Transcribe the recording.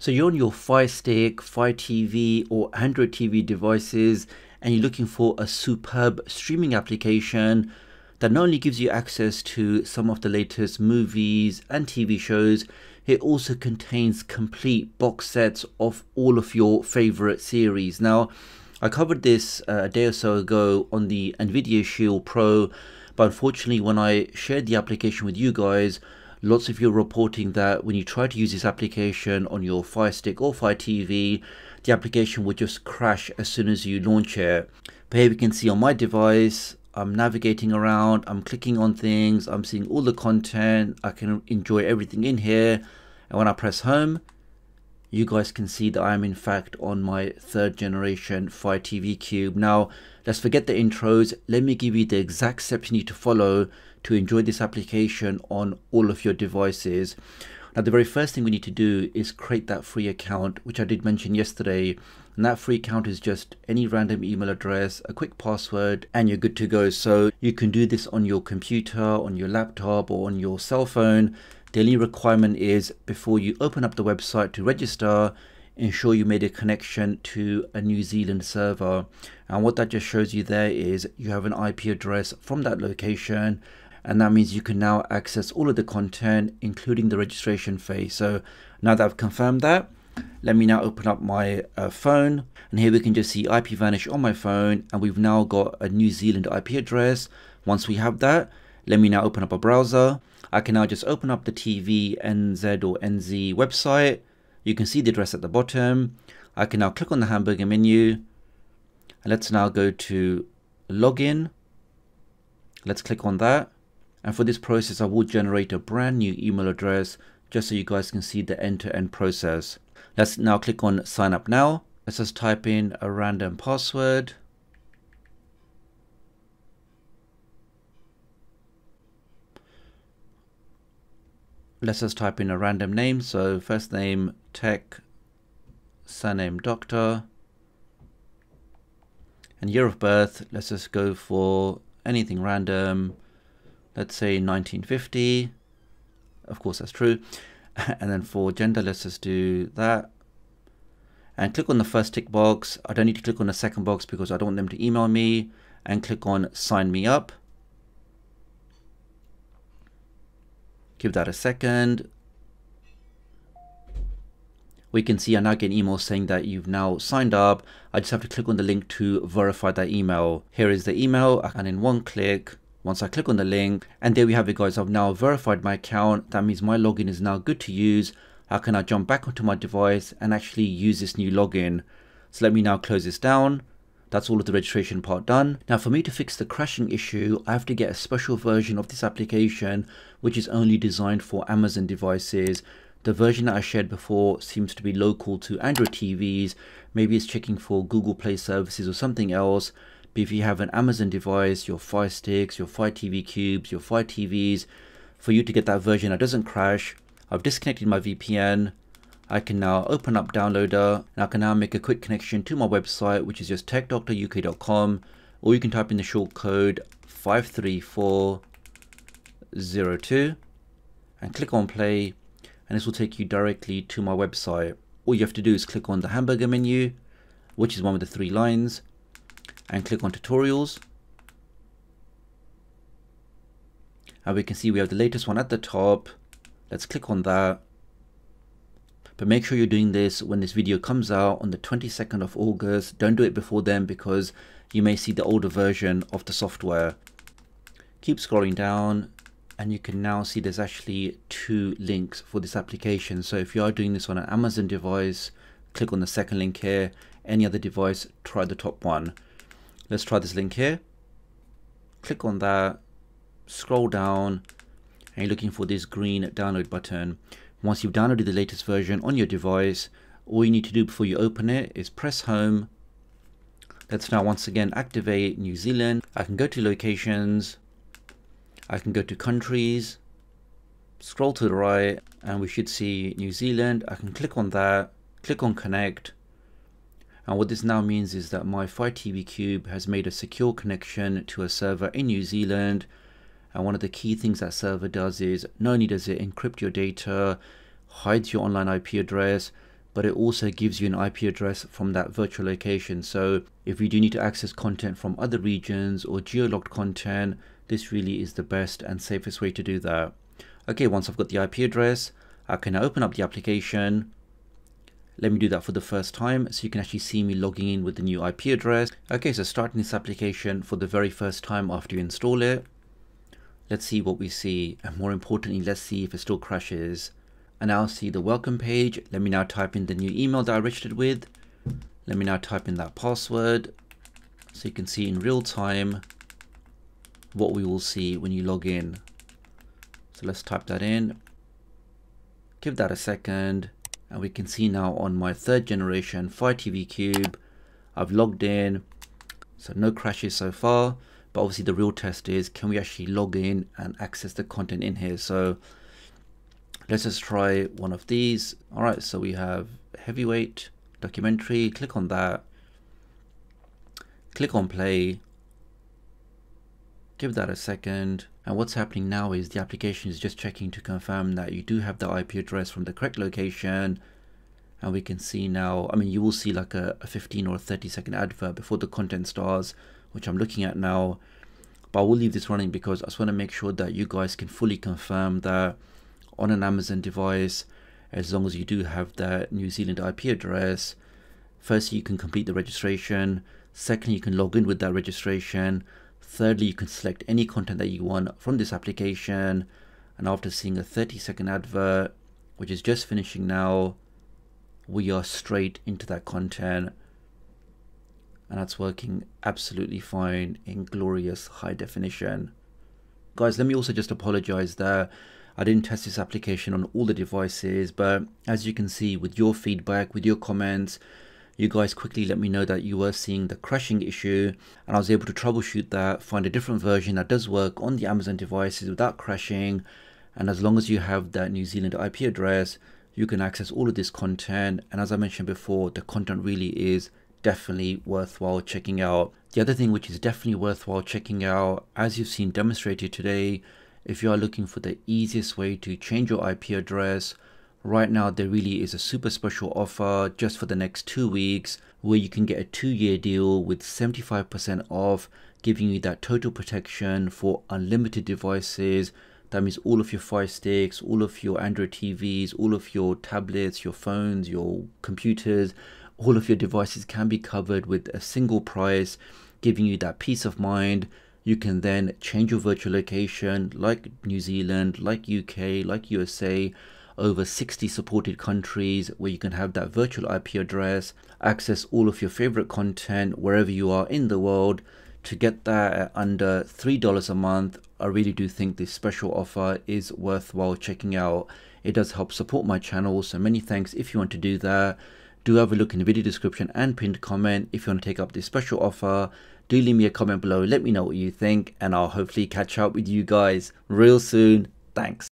So you're on your Fire Stick, Fire TV or Android TV devices and you're looking for a superb streaming application that not only gives you access to some of the latest movies and TV shows, it also contains complete box sets of all of your favorite series. Now, I covered this uh, a day or so ago on the NVIDIA Shield Pro, but unfortunately when I shared the application with you guys, lots of you are reporting that when you try to use this application on your Fire Stick or Fire TV, the application will just crash as soon as you launch it. But here we can see on my device, I'm navigating around, I'm clicking on things, I'm seeing all the content, I can enjoy everything in here. And when I press home, you guys can see that I am in fact on my third generation Fire TV Cube. Now, let's forget the intros. Let me give you the exact steps you need to follow to enjoy this application on all of your devices. Now, the very first thing we need to do is create that free account, which I did mention yesterday. And that free account is just any random email address, a quick password, and you're good to go. So you can do this on your computer, on your laptop, or on your cell phone the only requirement is before you open up the website to register, ensure you made a connection to a New Zealand server. And what that just shows you there is you have an IP address from that location and that means you can now access all of the content including the registration phase. So now that I've confirmed that, let me now open up my uh, phone and here we can just see IPVanish on my phone and we've now got a New Zealand IP address. Once we have that, let me now open up a browser I can now just open up the TVNZ or NZ website. You can see the address at the bottom. I can now click on the hamburger menu. Let's now go to login. Let's click on that. And for this process, I will generate a brand new email address just so you guys can see the end-to-end -end process. Let's now click on sign up now. Let's just type in a random password. Let's just type in a random name. So first name tech, surname doctor, and year of birth. Let's just go for anything random. Let's say 1950. Of course, that's true. and then for gender, let's just do that. And click on the first tick box. I don't need to click on the second box because I don't want them to email me. And click on sign me up. Give that a second. We can see I now get an email saying that you've now signed up. I just have to click on the link to verify that email. Here is the email and in one click, once I click on the link and there we have it guys, I've now verified my account. That means my login is now good to use. How can I jump back onto my device and actually use this new login. So let me now close this down that's all of the registration part done. Now for me to fix the crashing issue, I have to get a special version of this application which is only designed for Amazon devices. The version that I shared before seems to be local to Android TVs. Maybe it's checking for Google Play services or something else. But if you have an Amazon device, your Fire Sticks, your Fire TV Cubes, your Fire TVs, for you to get that version that doesn't crash, I've disconnected my VPN I can now open up downloader and I can now make a quick connection to my website which is just tech.uk.com or you can type in the short code 53402 and click on play and this will take you directly to my website. All you have to do is click on the hamburger menu which is one with the three lines and click on tutorials and we can see we have the latest one at the top. Let's click on that but make sure you're doing this when this video comes out on the 22nd of August. Don't do it before then because you may see the older version of the software. Keep scrolling down and you can now see there's actually two links for this application. So if you are doing this on an Amazon device, click on the second link here. Any other device, try the top one. Let's try this link here. Click on that, scroll down, and you're looking for this green download button. Once you've downloaded the latest version on your device, all you need to do before you open it is press home. Let's now once again activate New Zealand. I can go to locations. I can go to countries. Scroll to the right and we should see New Zealand. I can click on that, click on connect. And what this now means is that my Fire TV Cube has made a secure connection to a server in New Zealand and one of the key things that server does is not only does it encrypt your data, hides your online IP address, but it also gives you an IP address from that virtual location. So if you do need to access content from other regions or geolocked content, this really is the best and safest way to do that. Okay, once I've got the IP address, I can open up the application. Let me do that for the first time so you can actually see me logging in with the new IP address. Okay, so starting this application for the very first time after you install it. Let's see what we see. And more importantly, let's see if it still crashes. And now see the welcome page. Let me now type in the new email that I registered with. Let me now type in that password so you can see in real time what we will see when you log in. So let's type that in. Give that a second. And we can see now on my third generation Fire TV Cube, I've logged in. So no crashes so far. But obviously the real test is, can we actually log in and access the content in here? So let's just try one of these. All right, so we have heavyweight documentary, click on that. Click on play give that a second and what's happening now is the application is just checking to confirm that you do have the IP address from the correct location and we can see now I mean you will see like a, a 15 or 30 second advert before the content starts which I'm looking at now but I will leave this running because I just want to make sure that you guys can fully confirm that on an Amazon device as long as you do have that New Zealand IP address firstly you can complete the registration secondly you can log in with that registration Thirdly, you can select any content that you want from this application. And after seeing a 30 second advert, which is just finishing now, we are straight into that content. And that's working absolutely fine in glorious high definition. Guys, let me also just apologize there. I didn't test this application on all the devices, but as you can see with your feedback, with your comments, you guys quickly let me know that you were seeing the crashing issue and I was able to troubleshoot that, find a different version that does work on the Amazon devices without crashing and as long as you have that New Zealand IP address you can access all of this content and as I mentioned before the content really is definitely worthwhile checking out. The other thing which is definitely worthwhile checking out as you've seen demonstrated today if you are looking for the easiest way to change your IP address Right now, there really is a super special offer just for the next two weeks where you can get a two year deal with 75% off, giving you that total protection for unlimited devices. That means all of your Fire Sticks, all of your Android TVs, all of your tablets, your phones, your computers, all of your devices can be covered with a single price, giving you that peace of mind. You can then change your virtual location like New Zealand, like UK, like USA over 60 supported countries where you can have that virtual IP address, access all of your favorite content wherever you are in the world. To get that at under $3 a month, I really do think this special offer is worthwhile checking out. It does help support my channel, so many thanks if you want to do that. Do have a look in the video description and pinned comment if you want to take up this special offer. Do leave me a comment below, let me know what you think, and I'll hopefully catch up with you guys real soon. Thanks.